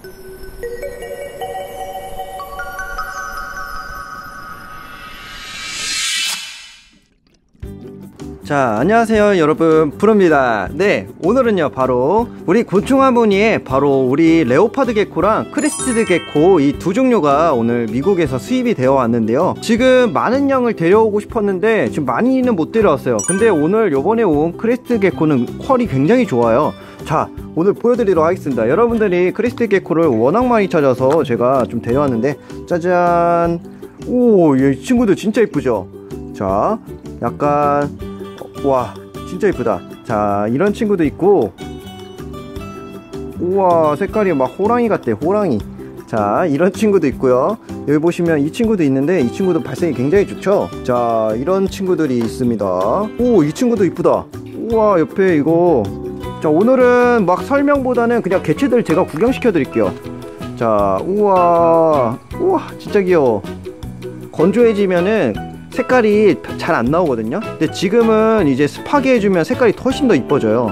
Thank you. 자 안녕하세요 여러분. 브르입니다. 네 오늘은요 바로 우리 곤충하모니에 바로 우리 leopard gecko랑 crested gecko 이 두 종류가 오늘 미국에서 수입이 되어 왔는데요. 지금 많은 양을 데려오고 싶었는데 지금 많이는 못 데려왔어요. 근데 오늘 요번에 온 crested gecko는 퀄이 굉장히 좋아요. 자 오늘 보여드리도록 하겠습니다. 여러분들이 crested gecko를 워낙 많이 찾아서 제가 좀 데려왔는데 짜잔! 오 이 친구들 진짜 이쁘죠? 자 약간 와 진짜 이쁘다. 자 이런 친구도 있고. 우와 색깔이 막 호랑이 같대 호랑이. 자 이런 친구도 있고요. 여기 보시면 이 친구도 있는데 이 친구도 발색이 굉장히 좋죠? 자 이런 친구들이 있습니다. 오 이 친구도 이쁘다. 우와 옆에 이거. 자 오늘은 막 설명보다는 그냥 개체들 제가 구경시켜 드릴게요. 자 우와. 우와 진짜 귀여워. 건조해지면은 색깔이 잘 안 나오거든요. 근데 지금은 이제 습하게 해주면 색깔이 훨씬 더 이뻐져요.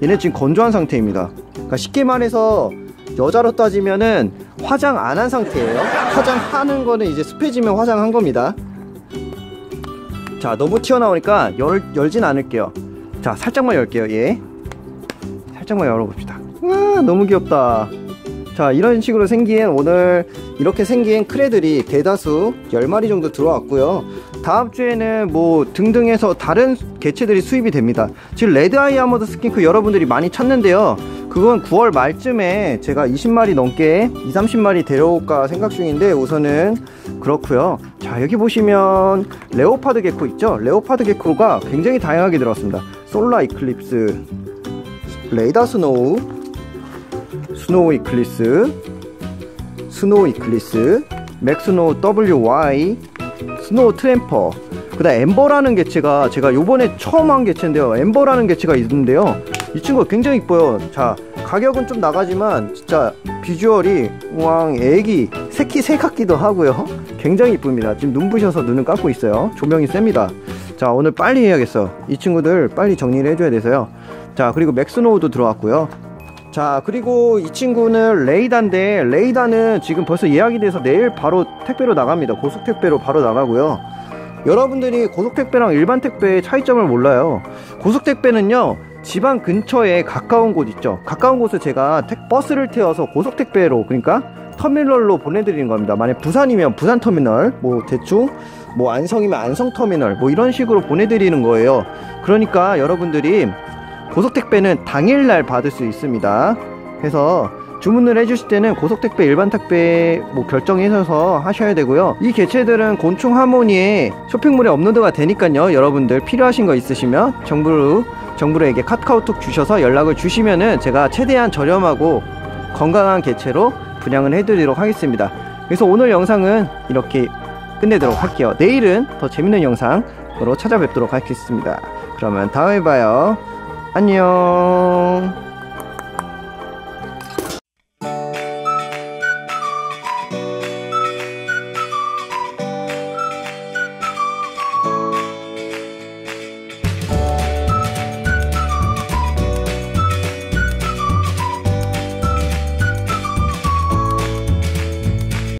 얘네 지금 건조한 상태입니다. 그러니까 쉽게 말해서 여자로 따지면은 화장 안 한 상태예요. 화장하는 거는 이제 습해지면 화장한 겁니다. 자 너무 튀어나오니까 열, 열진 않을게요. 자 살짝만 열게요 얘. 살짝만 열어봅시다. 와 너무 귀엽다 자 이런 식으로 생긴 오늘 이렇게 생긴 크레들이 대다수 10마리 정도 들어왔고요. 다음 주에는 뭐 등등해서 다른 개체들이 수입이 됩니다. 지금 red eye armored skink 여러분들이 많이 찾는데요. 그건 9월 말쯤에 제가 20마리 넘게 2, 30마리 데려올까 생각 중인데 우선은 그렇고요. 자 여기 보시면 leopard gecko 있죠? leopard gecko가 굉장히 다양하게 들어왔습니다. solar eclipse radar snow snow eclipse snow eclipse mack snow WY snow Tremper. 그 다음 ember라는 개체가 제가 요번에 처음 한 개체인데요. ember라는 개체가 있는데요. 이 친구가 굉장히 이뻐요. 자 가격은 좀 나가지만 진짜 비주얼이 우왕 애기 새끼 새 같기도 하고요. 굉장히 이쁩니다. 지금 눈부셔서 눈을 감고 있어요. 조명이 셉니다. 자 오늘 빨리 해야겠어. 이 친구들 빨리 정리를 해줘야 돼서요. 자 그리고 맥스노우도 들어왔고요 자 그리고 이 친구는 레이다인데 레이다는 지금 벌써 예약이 돼서 내일 바로 택배로 나갑니다. 고속택배로 바로 나가고요. 여러분들이 고속택배랑 일반 택배의 차이점을 몰라요. 고속택배는요 집안 근처에 가까운 곳 있죠. 가까운 곳을 제가 택, 버스를 태워서 고속택배로 그러니까 터미널로 보내드리는 겁니다. 만약 부산이면 부산 터미널 뭐 대충 뭐 안성이면 안성 터미널 뭐 이런 식으로 보내드리는 거예요. 그러니까 여러분들이 고속택배는 당일날 받을 수 있습니다. 그래서 주문을 해주실 때는 고속택배 일반 택배 뭐 결정해서 하셔야 되고요. 이 개체들은 곤충 하모니에 쇼핑몰에 업로드가 되니까요. 여러분들 필요하신 거 있으시면 정부로 정부에게 카카오톡 주셔서 연락을 주시면은 제가 최대한 저렴하고 건강한 개체로 분양을 해드리도록 하겠습니다. 그래서 오늘 영상은 이렇게 끝내도록 할게요. 내일은 더 재밌는 영상으로 찾아뵙도록 하겠습니다. 그러면 다음에 봐요 안녕